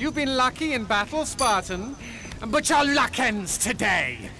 You've been lucky in battle, Spartan, but your luck ends today.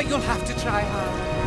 But you'll have to try harder.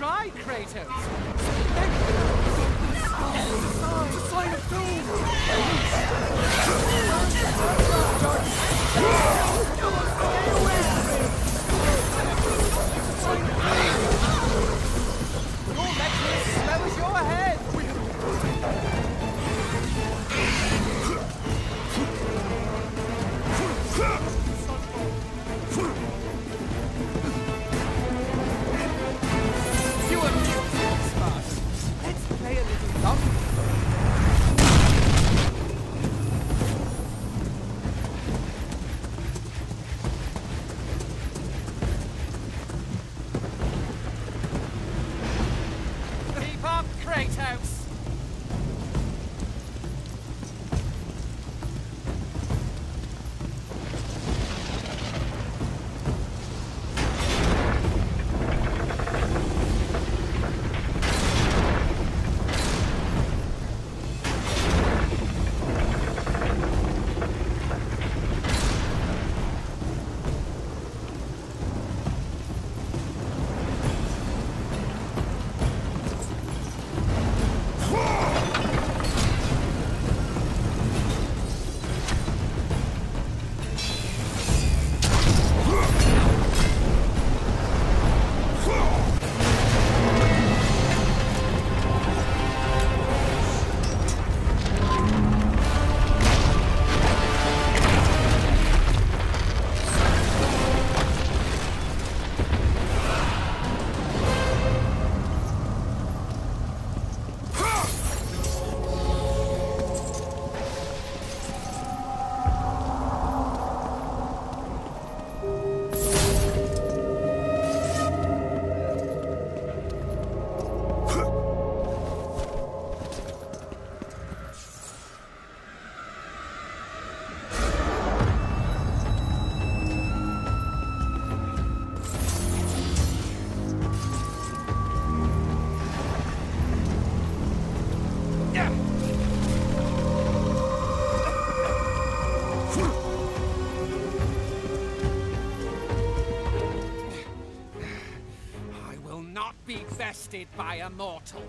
Try, Kratos. Your not by a mortal.